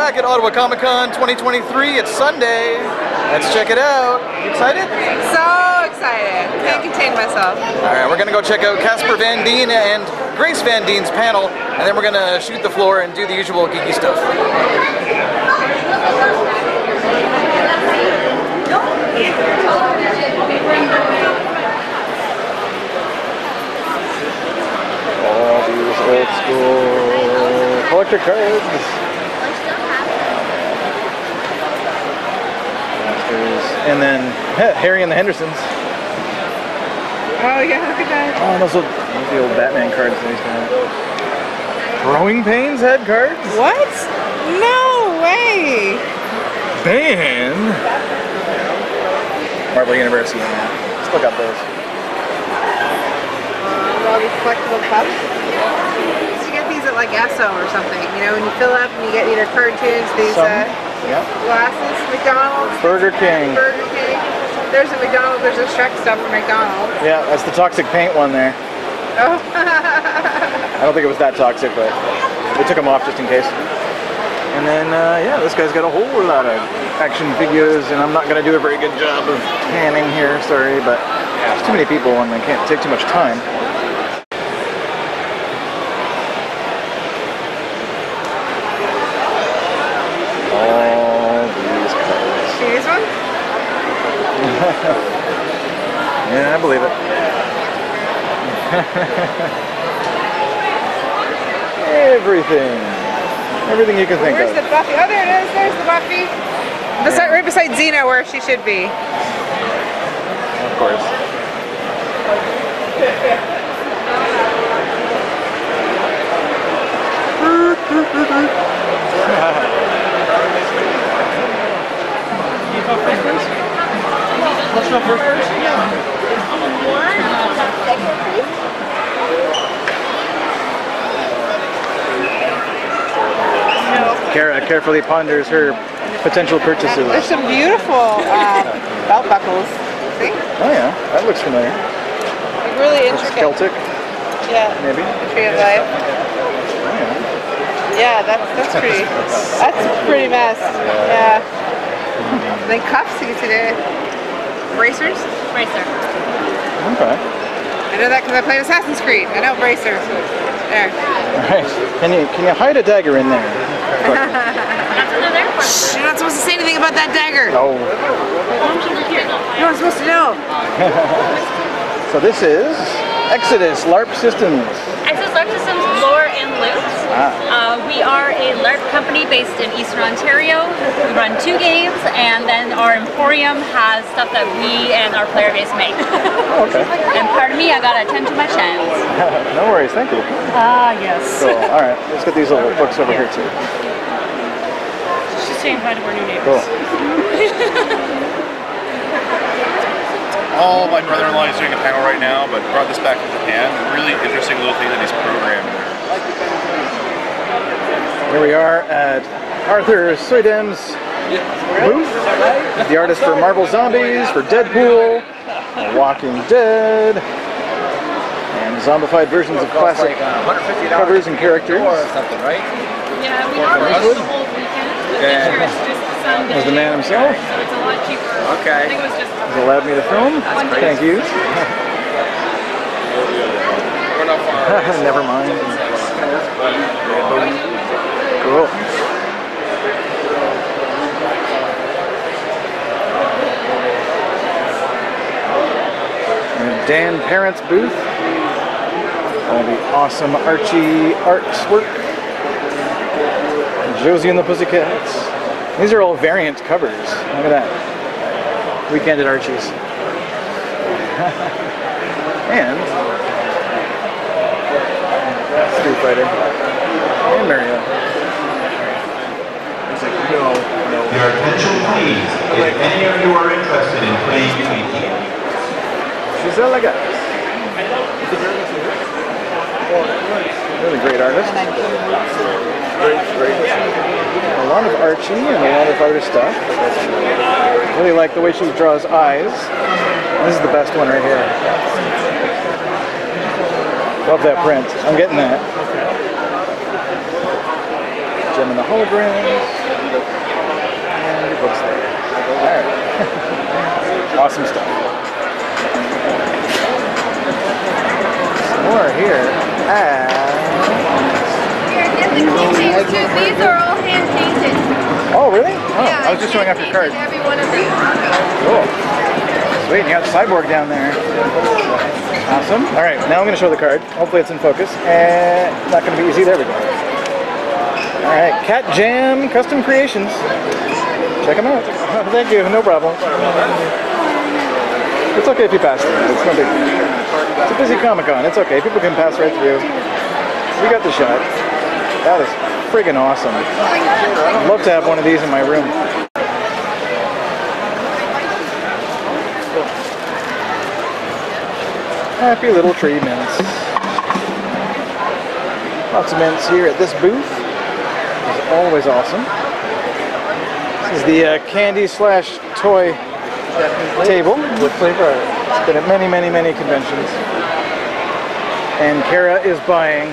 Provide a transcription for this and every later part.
back at Ottawa Comic Con 2023. It's Sunday. Let's check it out. You excited? So excited. Can't contain myself. All right, we're gonna go check out Casper Van Dien and Grace Van Dien's panel, and then we're gonna shoot the floor and do the usual geeky stuff. All these old school collector cards. Masters. And then Harry and the Hendersons. Oh yeah, look at that. Oh, those those the old Batman cards that he's got. Growing Pains had cards? What? No way. Man! Marvel Universe, yeah. Still got those. all these collectible cups. You get these at like Esso or something. You know, when you fill up and you get either cartoons, these Some. uh, Yep. glasses, McDonald's. Burger King. Burger King. There's a McDonald's. There's a Shrek stuff for McDonald's. Yeah, that's the toxic paint one there. Oh. I don't think it was that toxic, but we took them off just in case. And then, uh, yeah, this guy's got a whole lot of action figures, and I'm not going to do a very good job of panning here, sorry, but there's too many people and I can't take too much time. All these cards. See this one? Yeah, I believe it. Everything. Everything you can think Where's of. Where's the Buffy? Oh, there it is. There's the Buffy. Beside, right beside Xena, where she should be. Of course. Cara carefully ponders her potential purchases. There's some beautiful um, belt buckles. See? Oh yeah, that looks familiar. Like really That's intricate. Celtic, Yeah. maybe. Tree of life. Oh, yeah. Yeah, that's that's pretty. That's pretty mess. Yeah. Then cuffs you see there. Bracers. Bracer. Okay. I know that because I played Assassin's Creed. I know bracer. There. All right. Can you can you hide a dagger in there? Shh, you're not supposed to say anything about that dagger. No. You're not supposed to know. So this is Exodus LARP Systems. Access LARP Systems Lore and Loot. Ah. Uh, we are a LARP company based in Eastern Ontario. We run two games, and then our Emporium has stuff that we and our player base make. Okay. and pardon me, I gotta attend to my chance. no worries. Thank you. Ah, yes. Cool. All right. Let's get these little books over here too. She's saying hi to our new neighbors. Cool. Oh, my brother-in-law is doing a panel right now, but brought this back from Japan. Really interesting little thing that he's programmed. Here we are at Arthur Suydam's booth. The artist for Marvel Zombies, for Deadpool, Walking Dead, and zombified versions of classic covers and characters. Yeah, we normally do the whole weekend, but this year it's just Sunday. There's the man himself. It's a lot cheaper. Okay. I think it was just He's allowed me to film. Thank you. Never mind. Cool. And Dan Parent's booth. All the awesome Archie artwork. Josie and the Pussycats. These are all variant covers. Look at that. Weekend at Archie's. and Street Fighter. And Mario. Your attention please, if any of you are interested in playing Yugi, She's elegant. Really great artist. Great, great. A lot of Archie and a lot of other stuff. Really like the way she draws eyes. This is the best one right here. Love that print. I'm getting that. Jem and the Holograms. I was just showing off your card. Every one of these. Cool. Sweet, you got the Cyborg down there. Awesome. All right, now I'm going to show the card. Hopefully it's in focus. And not going to be easy. There we go. All right, Cat Jam Custom Creations. Check them out. Thank you. No problem. It's okay if you pass through. It's no big. It's a busy Comic Con. It's okay. People can pass right through. We got the shot. That is friggin' awesome. I'd love to have one of these in my room. Happy little tree mints. Lots of mints here at this booth. It's always awesome. This is the uh, candy slash toy table with flavor. It's been at many, many, many conventions. And Cara is buying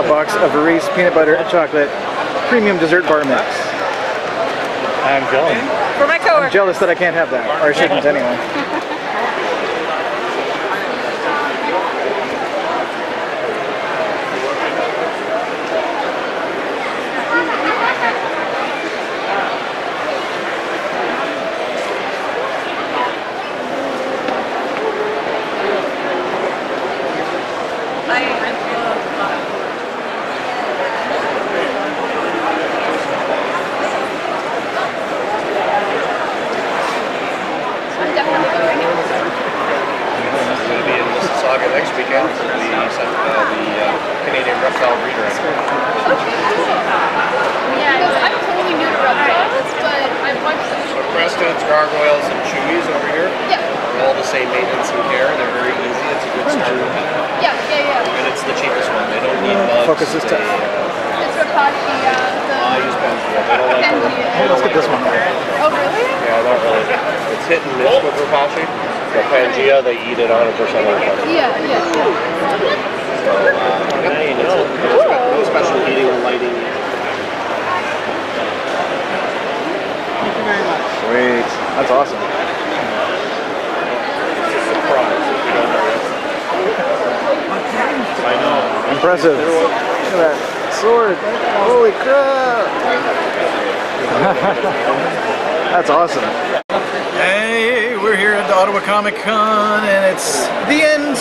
a box of Reese peanut butter and chocolate premium dessert bar mix. I'm going. For my I'm jealous that I can't have that, or I shouldn't anyway. I'm definitely going. We'll be in Mississauga next weekend for the, uh, the uh, Canadian Reptile Breeder. Yeah, because I'm totally new to reptiles, but I've watched some. So Cresteds, Gargoyles, and Chewies over here Yeah, are all the same maintenance and care. They're very easy. It's a good starter pet. yeah, yeah, yeah. And it's the cheapest one. They don't need bugs. Focus is They, tough. uh, It's Repashy, uh, I use the Pangea. They don't like the, Pangea. they Let's get this one. Oh, really? Yeah, not really. It's hit and miss with Repashy. The Pangea, they eat it 100% of the time. Yeah, yeah, yeah. So, uh, yeah, and it's, no, spe- no special heating or lighting. Sweet. That's awesome. Surprise if you don't know. I know. Impressive. Look at that sword. Holy crap. That's awesome. Hey, we're here at the Ottawa Comic Con and it's the end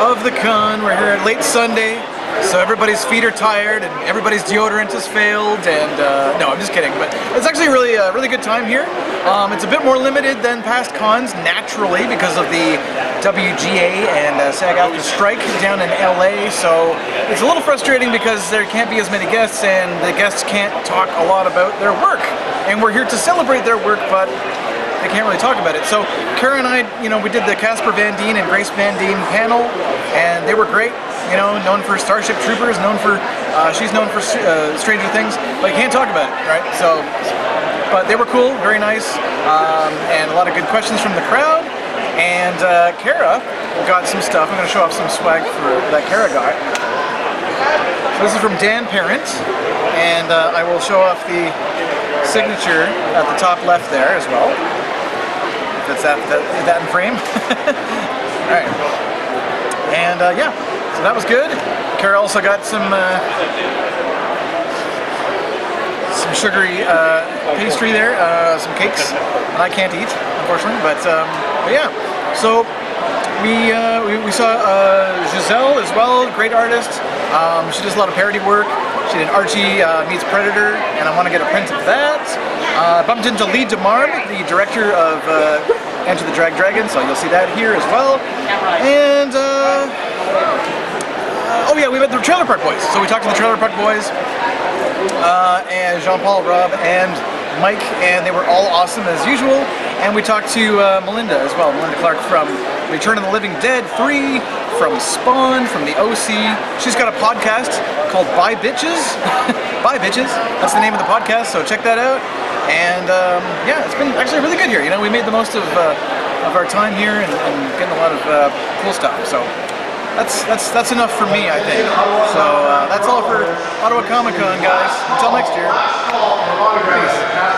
of the con. We're here at late Sunday. So everybody's feet are tired and everybody's deodorant has failed and uh, no, I'm just kidding. But it's actually a really, uh, really good time here. Um, it's a bit more limited than past cons naturally because of the WGA and uh, SAG-AFTRA strike down in LA. So it's a little frustrating because there can't be as many guests and the guests can't talk a lot about their work. And we're here to celebrate their work, but they can't really talk about it. So Cara and I, you know, we did the Casper Van Dien and Grace Van Dien panel, and they were great. You know, known for Starship Troopers, known for, uh, she's known for uh, Stranger Things, but you can't talk about it, right? So, but they were cool, very nice, um, and a lot of good questions from the crowd. And uh, Cara got some stuff. I'm going to show off some swag for that Cara got. So this is from Dan Parent, and uh, I will show off the signature at the top left there as well. That's that, that, that in frame. All right. And uh, yeah, so that was good. Cara also got some uh, some sugary uh, pastry there, uh, some cakes, and I can't eat, unfortunately. But, um, but yeah, so we, uh, we, we saw uh, Giselle as well, great artist. Um, she does a lot of parody work. She did Archie Meets Predator, and I want to get a print of that. Uh, bumped into Lee Demarbre, the director of uh, Enter the Drag Dragon, so you'll see that here as well. And uh, oh yeah, we met the Trailer Park Boys. So we talked to the Trailer Park Boys uh, and Jean-Paul, Rob, and Mike, and they were all awesome as usual. And we talked to uh, Melinda as well, Melinda Clarke from Return of the Living Dead 3, from Spawn, from the OC. She's got a podcast called Bye Bitches. Bye Bitches. That's the name of the podcast, so check that out. And um, yeah, it's been actually really good here. You know, we made the most of uh, of our time here and, and getting a lot of uh, cool stuff. So that's that's that's enough for me, I think. So uh, that's all for Ottawa Comic Con, guys. Until next year. Peace.